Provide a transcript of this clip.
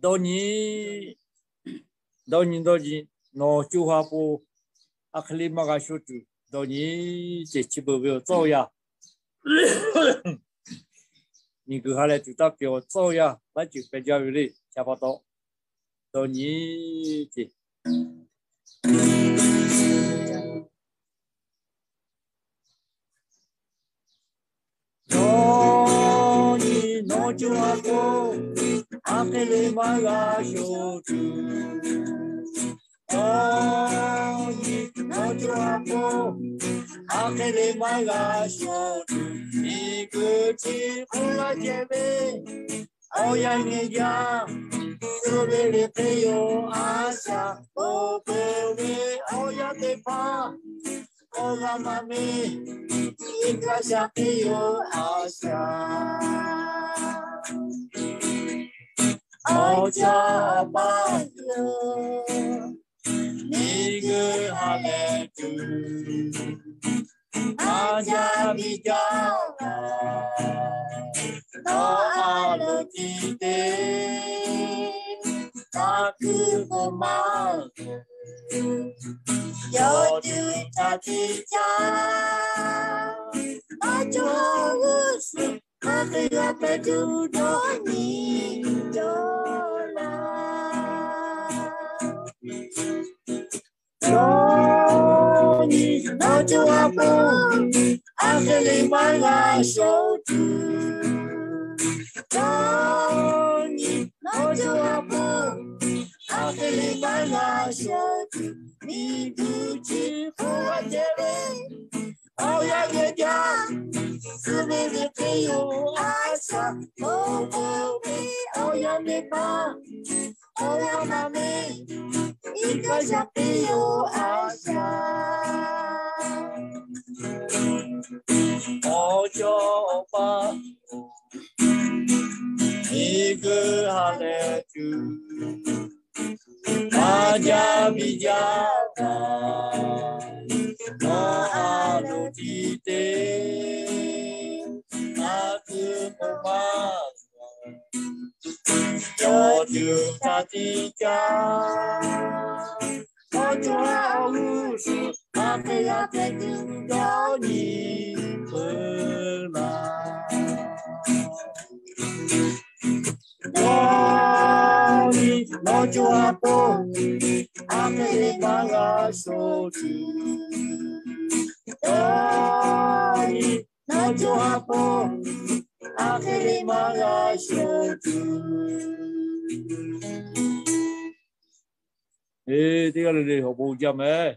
都尼都尼都尼，那九花布阿克里马个小猪，都尼这七八秒走呀，你接下来就到表走呀，那就别教育你下不到，都尼这。都尼那九花布。appelez maga la jolie. Oh, dites-moi toi, bon, appelez-moi la jolie. Et que tu la guérir, oh, y'a une gare, sauver asha. payons à ça. Oh, bébé, oh, y'a des. Oh, la mamie, il doit. 到家满了，你个阿妹哥，阿家咪家啦，到阿罗地地，阿哥和妈要住他的家，阿家阿叔，阿哥阿妹都到你。Doni, Nojo Apo, Akele Mala Shotu. Doni, Nojo Apo, Akele Mala Shotu. Miguchi Fuajere. Oh yeah, yeah, yeah. Subiri piyo asa. Oh, oh, me. Oh yeah, me pa. Oh yeah, お京ばにぐはれちゅまじゃみじゃがのあるじてあつもまがちょうたちじゃおちょはうしあてやてちゅんじゃ Apo Ame bala soju Doni nojo apo Ame bala soju Eh, tinggal ni, hobong jam eh.